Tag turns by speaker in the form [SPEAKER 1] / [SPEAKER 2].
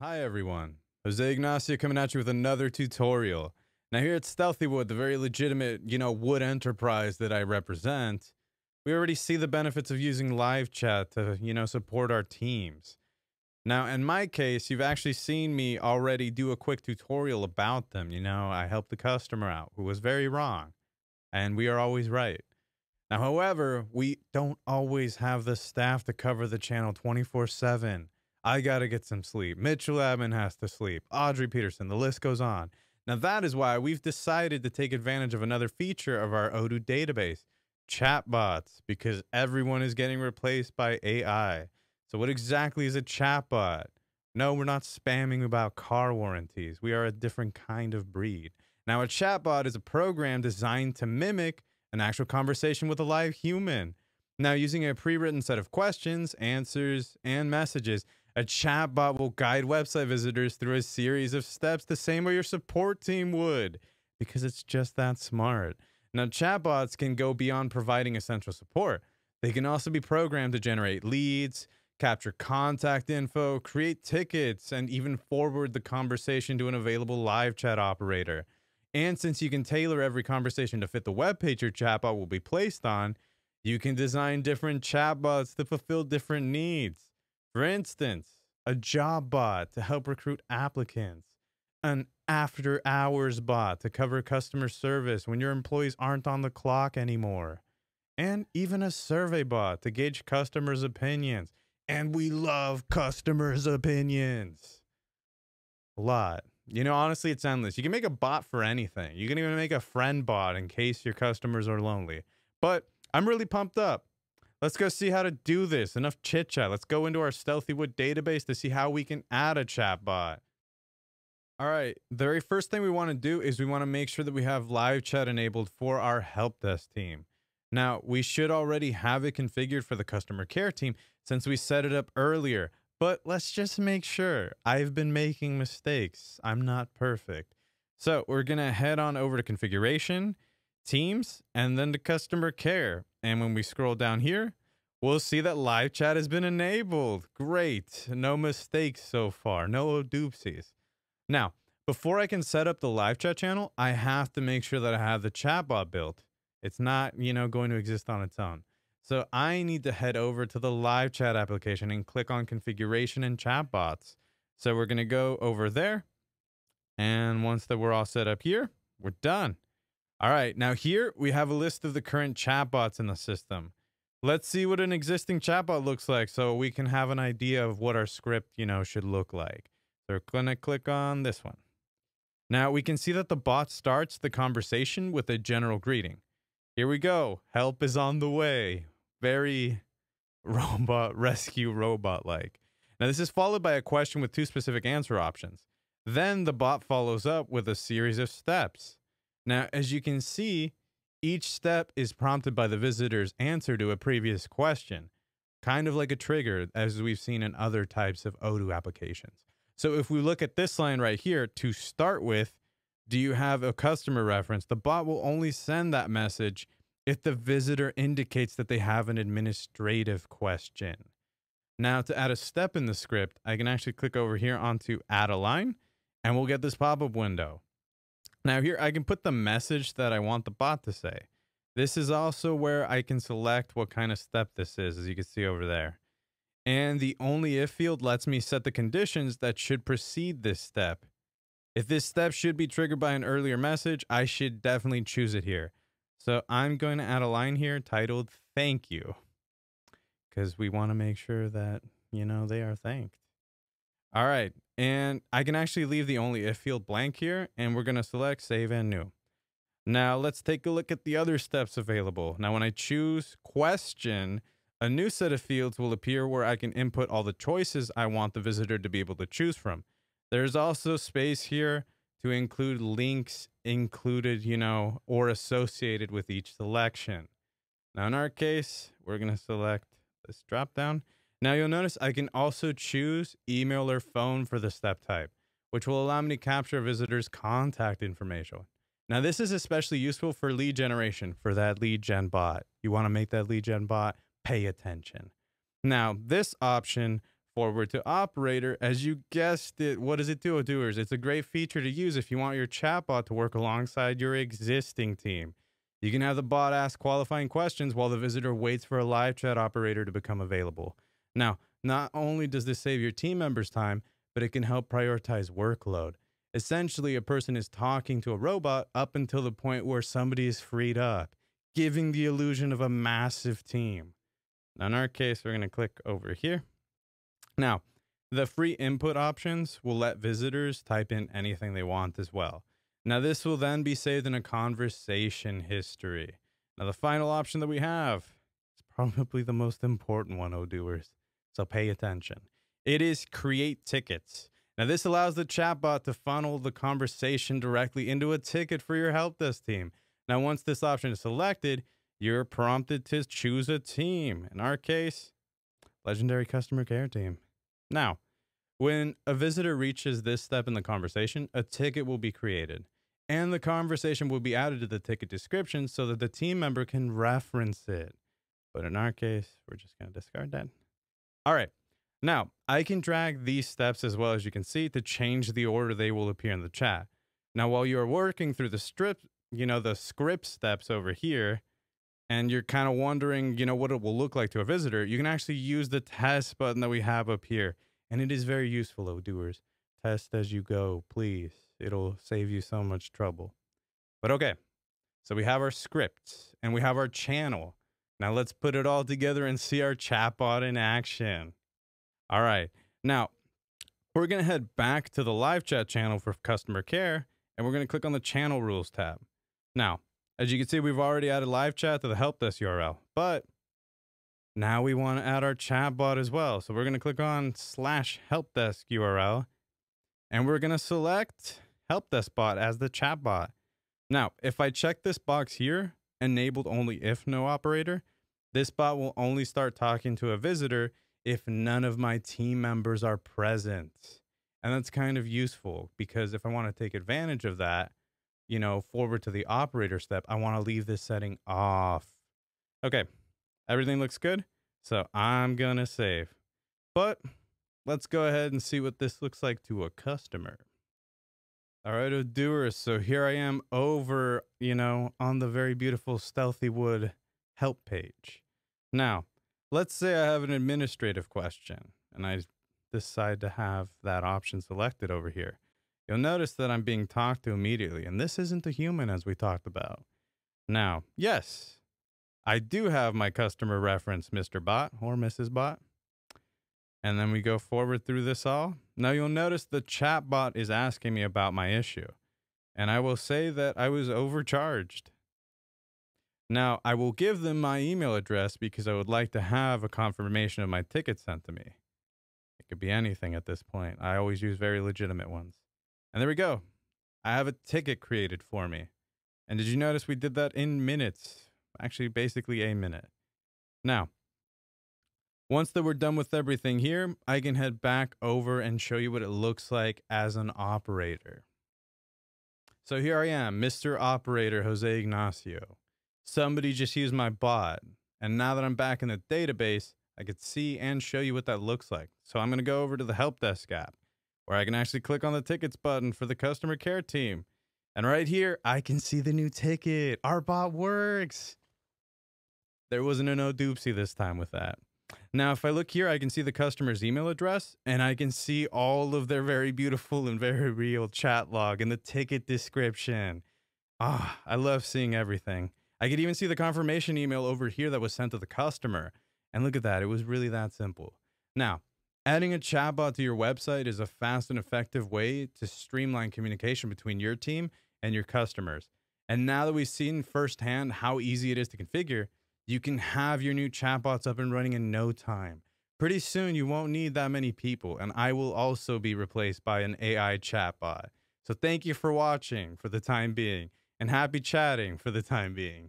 [SPEAKER 1] Hi everyone, Jose Ignacio coming at you with another tutorial. Now here at Stealthywood, the very legitimate, you know, wood enterprise that I represent, we already see the benefits of using live chat to, you know, support our teams. Now, in my case, you've actually seen me already do a quick tutorial about them. You know, I helped the customer out who was very wrong, and we are always right. Now, however, we don't always have the staff to cover the channel 24 7. I got to get some sleep. Mitchell Admin has to sleep. Audrey Peterson, the list goes on. Now, that is why we've decided to take advantage of another feature of our Odoo database chatbots, because everyone is getting replaced by AI. So, what exactly is a chatbot? No, we're not spamming about car warranties. We are a different kind of breed. Now, a chatbot is a program designed to mimic an actual conversation with a live human. Now, using a pre written set of questions, answers, and messages, a chatbot will guide website visitors through a series of steps the same way your support team would, because it's just that smart. Now, chatbots can go beyond providing essential support. They can also be programmed to generate leads, capture contact info, create tickets, and even forward the conversation to an available live chat operator. And since you can tailor every conversation to fit the web page your chatbot will be placed on, you can design different chatbots to fulfill different needs. For instance, a job bot to help recruit applicants, an after hours bot to cover customer service when your employees aren't on the clock anymore, and even a survey bot to gauge customers' opinions. And we love customers' opinions. A lot. You know, honestly, it's endless. You can make a bot for anything. You can even make a friend bot in case your customers are lonely. But I'm really pumped up. Let's go see how to do this. Enough chit chat. Let's go into our Stealthywood database to see how we can add a chat bot. All right. The very first thing we want to do is we want to make sure that we have live chat enabled for our help desk team. Now, we should already have it configured for the customer care team since we set it up earlier, but let's just make sure. I've been making mistakes. I'm not perfect. So we're going to head on over to configuration, teams, and then to customer care. And when we scroll down here, we'll see that live chat has been enabled. Great. No mistakes so far. No doopsies. Now, before I can set up the live chat channel, I have to make sure that I have the chatbot built. It's not, you know, going to exist on its own. So I need to head over to the live chat application and click on configuration and chatbots. So we're going to go over there. And once that we're all set up here, we're done. All right, now here we have a list of the current chatbots in the system. Let's see what an existing chatbot looks like so we can have an idea of what our script, you know, should look like. So we're to click on this one. Now we can see that the bot starts the conversation with a general greeting. Here we go. Help is on the way. Very robot rescue robot like. Now this is followed by a question with two specific answer options. Then the bot follows up with a series of steps. Now, as you can see, each step is prompted by the visitor's answer to a previous question, kind of like a trigger, as we've seen in other types of Odoo applications. So if we look at this line right here, to start with, do you have a customer reference? The bot will only send that message if the visitor indicates that they have an administrative question. Now, to add a step in the script, I can actually click over here onto add a line, and we'll get this pop-up window. Now here I can put the message that I want the bot to say. This is also where I can select what kind of step this is, as you can see over there. And the only if field lets me set the conditions that should precede this step. If this step should be triggered by an earlier message, I should definitely choose it here. So I'm going to add a line here titled thank you because we want to make sure that, you know, they are thanked. All right. And I can actually leave the only if field blank here, and we're going to select save and new. Now let's take a look at the other steps available. Now when I choose question, a new set of fields will appear where I can input all the choices I want the visitor to be able to choose from. There's also space here to include links included, you know, or associated with each selection. Now in our case, we're going to select this drop down now you'll notice I can also choose email or phone for the step type, which will allow me to capture visitors' contact information. Now this is especially useful for lead generation for that lead gen bot. You want to make that lead gen bot pay attention. Now this option forward to operator. As you guessed it, what does it do, doers? It's a great feature to use if you want your chatbot to work alongside your existing team. You can have the bot ask qualifying questions while the visitor waits for a live chat operator to become available. Now, not only does this save your team members time, but it can help prioritize workload. Essentially, a person is talking to a robot up until the point where somebody is freed up, giving the illusion of a massive team. Now, in our case, we're going to click over here. Now, the free input options will let visitors type in anything they want as well. Now, this will then be saved in a conversation history. Now, the final option that we have probably the most important one, doers. So pay attention. It is create tickets. Now, this allows the chatbot to funnel the conversation directly into a ticket for your help desk team. Now, once this option is selected, you're prompted to choose a team. In our case, Legendary Customer Care Team. Now, when a visitor reaches this step in the conversation, a ticket will be created and the conversation will be added to the ticket description so that the team member can reference it. But in our case, we're just going to discard that. All right. Now, I can drag these steps as well as you can see to change the order they will appear in the chat. Now, while you're working through the strip, you know, the script steps over here, and you're kind of wondering, you know, what it will look like to a visitor, you can actually use the test button that we have up here. And it is very useful, oh doers. Test as you go, please. It'll save you so much trouble. But okay, so we have our script and we have our channel. Now let's put it all together and see our chatbot in action. All right, now we're going to head back to the live chat channel for customer care and we're going to click on the channel rules tab. Now, as you can see, we've already added live chat to the help desk URL, but now we want to add our chatbot as well. So we're going to click on slash help desk URL and we're going to select help desk bot as the chatbot. Now, if I check this box here, enabled only if no operator, this bot will only start talking to a visitor if none of my team members are present. And that's kind of useful because if I want to take advantage of that, you know, forward to the operator step, I want to leave this setting off. Okay, everything looks good. So I'm going to save. But let's go ahead and see what this looks like to a customer. All right, oh, doers. So here I am over, you know, on the very beautiful Stealthy Wood help page. Now, let's say I have an administrative question and I decide to have that option selected over here. You'll notice that I'm being talked to immediately, and this isn't a human as we talked about. Now, yes, I do have my customer reference, Mr. Bot or Mrs. Bot. And then we go forward through this all. Now you'll notice the chat bot is asking me about my issue. And I will say that I was overcharged. Now I will give them my email address because I would like to have a confirmation of my ticket sent to me. It could be anything at this point. I always use very legitimate ones. And there we go. I have a ticket created for me. And did you notice we did that in minutes? Actually, basically a minute. Now, once that we're done with everything here, I can head back over and show you what it looks like as an operator. So here I am, Mr. Operator Jose Ignacio. Somebody just used my bot. And now that I'm back in the database, I could see and show you what that looks like. So I'm going to go over to the help desk app where I can actually click on the tickets button for the customer care team. And right here, I can see the new ticket. Our bot works. There wasn't a no doopsie this time with that. Now, if I look here, I can see the customer's email address and I can see all of their very beautiful and very real chat log and the ticket description. Ah, I love seeing everything. I could even see the confirmation email over here that was sent to the customer. And look at that, it was really that simple. Now, adding a chatbot to your website is a fast and effective way to streamline communication between your team and your customers. And now that we've seen firsthand how easy it is to configure, you can have your new chatbots up and running in no time. Pretty soon, you won't need that many people, and I will also be replaced by an AI chatbot. So thank you for watching for the time being, and happy chatting for the time being.